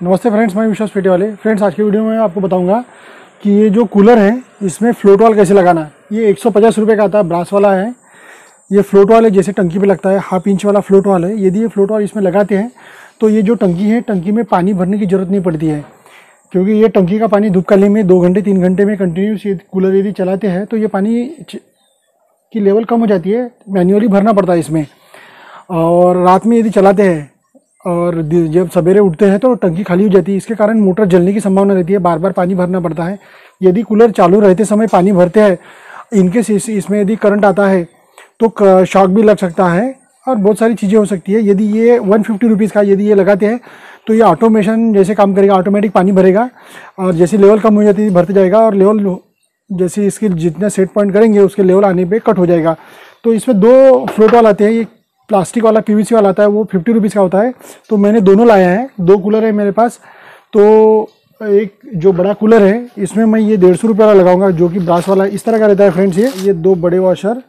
नमस्ते फ्रेंड्स, मैं विश्वास पेटे वाले फ्रेंड्स, आज की वीडियो में आपको बताऊँगा कि ये जो कूलर है, इसमें फ्लोट वाल कैसे लगाना है। ये एक सौ का आता है, ब्रास वाला है। ये फ्लोट वाल है, जैसे टंकी पे लगता है, हाफ़ इंच वाला फ्लोट वाल है। यदि ये फ्लोट वाल इसमें लगाते हैं तो ये जो टंकी है, टंकी में पानी भरने की ज़रूरत नहीं पड़ती है। क्योंकि ये टंकी का पानी धूप में दो घंटे, तीन घंटे में कंटिन्यूस ये कूलर यदि चलाते हैं तो ये पानी की लेवल कम हो जाती है। मैन्युअली भरना पड़ता है इसमें। और रात में यदि चलाते हैं और जब सवेरे उठते हैं तो टंकी खाली हो जाती है। इसके कारण मोटर जलने की संभावना रहती है। बार बार पानी भरना पड़ता है। यदि कूलर चालू रहते समय पानी भरते हैं, इनके इसमें यदि करंट आता है तो शॉक भी लग सकता है और बहुत सारी चीज़ें हो सकती है। यदि ये वन फिफ्टी रुपीज़ का यदि ये लगाते हैं तो ये ऑटोमेशन जैसे काम करेगा, ऑटोमेटिक पानी भरेगा और जैसे लेवल कम हो जाती है, भरते जाएगा और लेवल जैसे इसके जितना सेट पॉइंट करेंगे, उसके लेवल आने पे कट हो जाएगा। तो इसमें दो फ्लोट वाल आते हैं। ये प्लास्टिक वाला पीवीसी वाला आता है, वो फिफ्टी रुपीज़ का होता है। तो मैंने दोनों लाया है, दो कूलर है मेरे पास। तो एक जो बड़ा कूलर है, इसमें मैं ये डेढ़ सौ रुपये वाला लगाऊँगा, जो कि ब्रास वाला इस तरह का रहता है फ्रेंड्स ये। ये दो बड़े वॉशर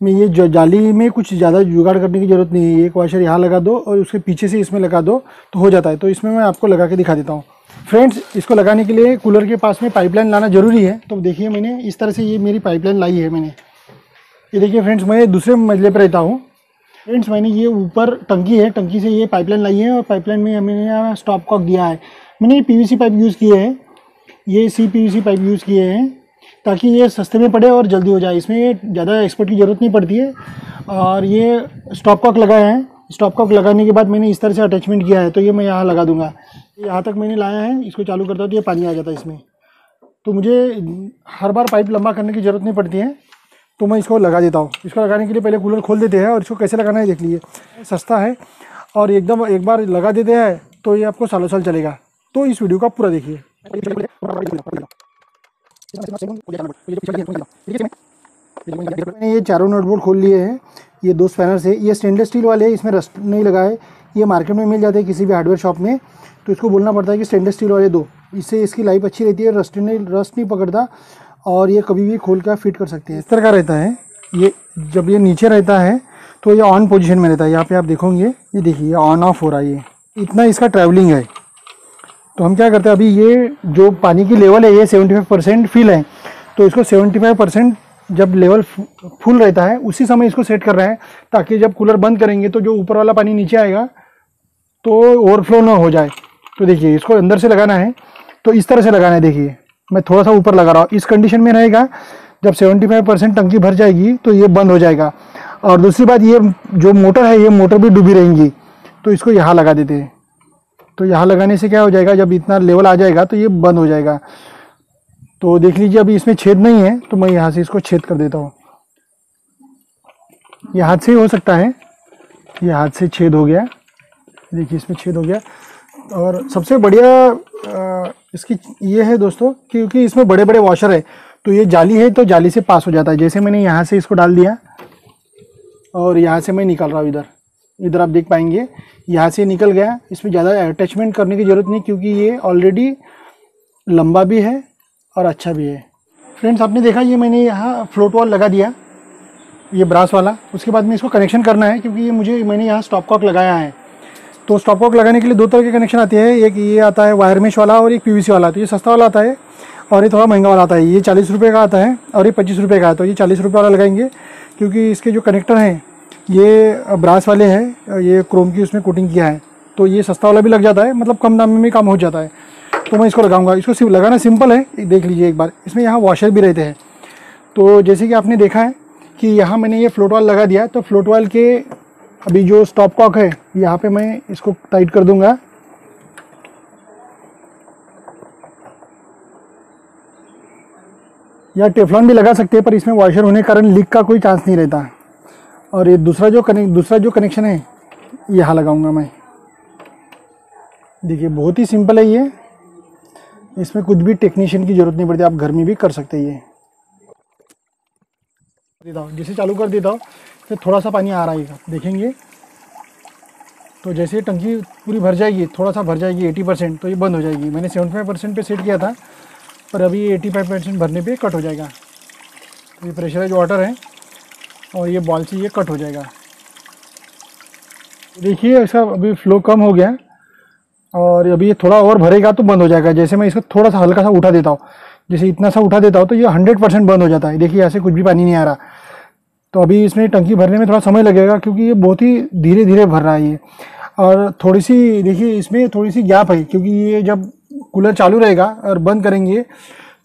में ये जाली में कुछ ज़्यादा जुगाड़ करने की ज़रूरत नहीं है। एक वॉशर यहाँ लगा दो और उसके पीछे से इसमें लगा दो तो हो जाता है। तो इसमें मैं आपको लगा के दिखा देता हूँ। फ्रेंड्स, इसको लगाने के लिए कूलर के पास में पाइपलाइन लाना ज़रूरी है। तो देखिए मैंने इस तरह से ये मेरी पाइपलाइन लाई है मैंने। ये देखिए फ्रेंड्स, मैं दूसरे मंजिले पर रहता हूँ। फ्रेंड्स, मैंने ये ऊपर टंकी है, टंकी से ये पाइपलाइन लाई है और पाइपलाइन में मैंने यहाँ स्टॉप कॉक दिया है। मैंने ये पीवीसी पाइप यूज़ किए हैं। ये सी पीवीसी पाइप यूज़ किए हैं ताकि ये सस्ते में पड़े और जल्दी हो जाए। इसमें ज़्यादा एक्सपर्ट की ज़रूरत नहीं पड़ती है। और ये स्टॉप कॉक लगाए हैं। स्टॉप कॉक लगाने के बाद मैंने इस तरह से अटैचमेंट किया है तो ये मैं यहाँ लगा दूँगा। यहाँ तक मैंने लाया है, इसको चालू करता हूँ तो ये पानी आ जाता है इसमें। तो मुझे हर बार पाइप लंबा करने की ज़रूरत नहीं पड़ती है। तो मैं इसको लगा देता हूँ। इसको लगाने के लिए पहले कूलर खोल देते हैं और इसको कैसे लगाना है देख लीजिए। सस्ता है और एकदम एक बार लगा देते हैं तो ये आपको सालों साल चलेगा। तो इस वीडियो का पूरा देखिए। मैंने ये चारों नोटबोर्ड खोल लिए हैं। ये दो स्पैनर से। ये स्टेनलेस स्टील वाले हैं। इसमें रस्ट नहीं लगा है। ये मार्केट में मिल जाते हैं किसी भी हार्डवेयर शॉप में। तो इसको बोलना पड़ता है कि स्टेनलेस स्टील वाले दो। इससे इसकी लाइफ अच्छी रहती है रस्ट नहीं रस्ट नहीं पकड़ता। और ये कभी भी खोल कर फिट कर सकते हैं। इस तरह का रहता है। ये जब ये नीचे रहता है तो ये ऑन पोजीशन में रहता है। यहाँ पे आप देखोगे, ये देखिए ऑन ऑफ़ हो रहा है ये। इतना इसका ट्रैवलिंग है। तो हम क्या करते हैं, अभी ये जो पानी की लेवल है, ये 75 परसेंट फिल है। तो इसको 75 परसेंट जब लेवल फुल रहता है, उसी समय इसको सेट कर रहे हैं, ताकि जब कूलर बंद करेंगे तो जो ऊपर वाला पानी नीचे आएगा तो ओवरफ्लो ना हो जाए। तो देखिए, इसको अंदर से लगाना है। तो इस तरह से लगाना है, देखिए। मैं थोड़ा सा ऊपर लगा रहा हूँ। इस कंडीशन में रहेगा, जब 75 परसेंट टंकी भर जाएगी तो ये बंद हो जाएगा। और दूसरी बात, ये जो मोटर है, ये मोटर भी डूबी रहेंगी। तो इसको यहाँ लगा देते हैं। तो यहाँ लगाने से क्या हो जाएगा, जब इतना लेवल आ जाएगा तो ये बंद हो जाएगा। तो देख लीजिए, अभी इसमें छेद नहीं है तो मैं यहाँ से इसको छेद कर देता हूँ। ये हाथ से ही हो सकता है। ये हाथ से छेद हो गया। देखिए, इसमें छेद हो गया। और सबसे बढ़िया इसकी ये है दोस्तों, क्योंकि इसमें बड़े बड़े वॉशर है तो ये जाली है तो जाली से पास हो जाता है। जैसे मैंने यहाँ से इसको डाल दिया, और यहाँ से मैं निकल रहा हूँ इधर। इधर आप देख पाएँगे, यहाँ से निकल गया। इसमें ज़्यादा अटैचमेंट करने की ज़रूरत नहीं, क्योंकि ये ऑलरेडी लंबा भी है और अच्छा भी है। फ्रेंड्स आपने देखा, ये मैंने यहाँ फ्लोट वॉल लगा दिया, ये ब्रास वाला। उसके बाद में इसको कनेक्शन करना है, क्योंकि ये मुझे, मैंने यहाँ स्टॉप कॉक लगाया है। तो स्टॉप कॉक लगाने के लिए दो तरह के कनेक्शन आते हैं। एक ये आता है वायर मेश वाला और एक पीवीसी वाला। तो ये सस्ता वाला आता है और ये थोड़ा महँगा वाला आता है। ये चालीस रुपये का आता है और ये पच्चीस रुपये का है। तो ये चालीस रुपये वाला लगाएँगे क्योंकि इसके जो कनेक्टर हैं, ये ब्रास वाले हैं ये क्रोम की उसमें कोटिंग किया है। तो ये सस्ता वाला भी लग जाता है मतलब कम दाम में भी काम हो जाता है। तो मैं इसको लगाऊँगा। इसको सिर्फ़ लगाना सिंपल है। देख लीजिए एक बार। इसमें यहाँ वॉशर भी रहते हैं। तो जैसे कि आपने देखा है कि यहाँ मैंने ये फ्लोट वाल लगा दिया। तो फ्लोट वाल के अभी जो स्टॉप कॉक है, यहाँ पे मैं इसको टाइट कर दूँगा। या टेफलॉन भी लगा सकते हैं, पर इसमें वॉशर होने के कारण लीक का कोई चांस नहीं रहता। और ये दूसरा जो कनेक्ट दूसरा जो कनेक्शन है, यहाँ लगाऊँगा मैं। देखिए, बहुत ही सिंपल है ये। इसमें कुछ भी टेक्नीशियन की ज़रूरत नहीं पड़ती, आप घर में भी कर सकते ये। देता हूँ, जिसे चालू कर देता हूँ। फिर थोड़ा सा पानी आ रहा है देखेंगे। तो जैसे टंकी पूरी भर जाएगी, थोड़ा सा भर जाएगी 80 परसेंट तो ये बंद हो जाएगी। मैंने 75 परसेंट पर सेट किया था, पर अभी 85 परसेंट भरने पे कट हो जाएगा। तो ये प्रेशराइज वाटर है, और ये बॉल से ये कट हो जाएगा। देखिए ऐसा अभी फ्लो कम हो गया, और अभी ये थोड़ा और भरेगा तो बंद हो जाएगा। जैसे मैं इसको थोड़ा सा हल्का सा उठा देता हूँ, जैसे इतना सा उठा देता हूँ तो ये हंड्रेड परसेंट बंद हो जाता है। देखिए, ऐसे कुछ भी पानी नहीं आ रहा। तो अभी इसमें टंकी भरने में थोड़ा समय लगेगा क्योंकि ये बहुत ही धीरे धीरे भर रहा है ये। और थोड़ी सी देखिए इसमें थोड़ी सी गैप है क्योंकि ये जब कूलर चालू रहेगा और बंद करेंगे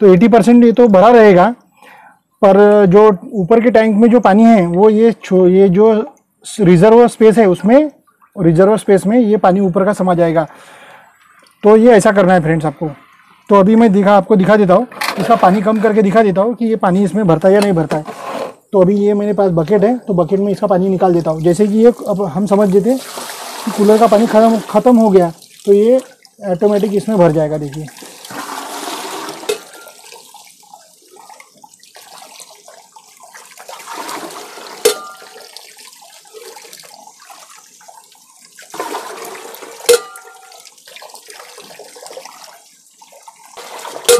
तो 80 परसेंट ये तो भरा रहेगा। पर जो ऊपर के टैंक में जो पानी है, वो ये ये जो रिज़र्व स्पेस है उसमें, रिज़र्व स्पेस में ये पानी ऊपर का समा जाएगा। तो ये ऐसा करना है फ्रेंड्स आपको। तो अभी मैं दिखा, आपको दिखा देता हूँ। इसका पानी कम करके दिखा देता हूँ कि ये पानी इसमें भरता है या नहीं भरता है। तो अभी ये मेरे पास बकेट है तो बकेट में इसका पानी निकाल देता हूँ। जैसे कि ये अब हम समझ देते हैं कि कूलर का पानी खत्म, ख़त्म हो गया तो ये ऑटोमेटिक इसमें भर जाएगा, देखिए।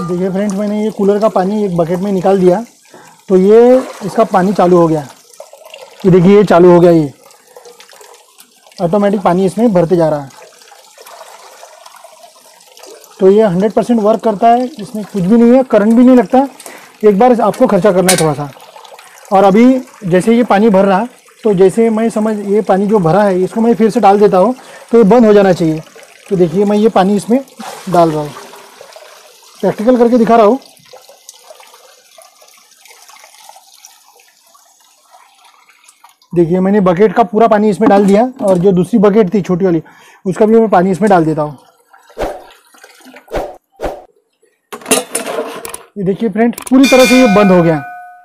देखिए फ्रेंड्स, मैंने ये कूलर का पानी एक बकेट में निकाल दिया। तो ये इसका पानी चालू हो गया। ये देखिए, ये चालू हो गया ये। ऑटोमेटिक पानी इसमें भरते जा रहा है। तो ये 100 परसेंट वर्क करता है, इसमें कुछ भी नहीं है करंट भी नहीं लगता। एक बार आपको खर्चा करना है थोड़ा सा और अभी जैसे ये पानी भर रहा तो जैसे मैं समझ, ये पानी जो भरा है, इसको मैं फिर से डाल देता हूँ तो ये बंद हो जाना चाहिए। तो देखिए, मैं ये पानी इसमें डाल रहा हूँ। प्रैक्टिकल करके दिखा रहा हूँ। देखिए, मैंने बकेट का पूरा पानी इसमें डाल दिया और जो दूसरी बकेट थी, छोटी वाली, उसका भी मैं पानी इसमें डाल देता हूँ। ये देखिए फ्रेंड पूरी तरह से ये बंद हो गया।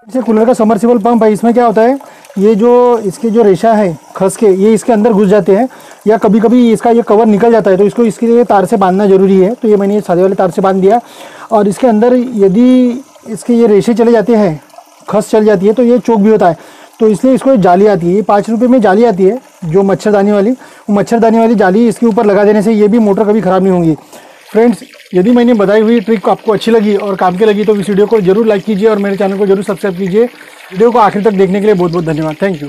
इसे कूलर का समरसिबल पंप है, इसमें क्या होता है, ये जो इसके जो रेशा है, खस के, ये इसके अंदर घुस जाते हैं या कभी कभी इसका ये कवर निकल जाता है तो इसको इसके लिए तार से बांधना ज़रूरी है। तो ये मैंने ये सादे वाले तार से बाँध दिया और इसके अंदर यदि इसके ये रेशे चले जाते हैं, खस चल जाती है तो ये चौक भी होता है। तो इसलिए इसको जाली आती है। ये पाँच रुपये में जाली आती है, जो मच्छरदानी वाली। वो मच्छरदानी वाली जाली इसके ऊपर लगा देने से ये भी मोटर कभी ख़राब नहीं होंगी। फ्रेंड्स, यदि मैंने बताई हुई ट्रिक आपको अच्छी लगी और काम की लगी तो इस वीडियो को ज़रूर लाइक कीजिए और मेरे चैनल को ज़रूर सब्सक्राइब कीजिए। वीडियो को आखिर तक देखने के लिए बहुत बहुत धन्यवाद। Thank you.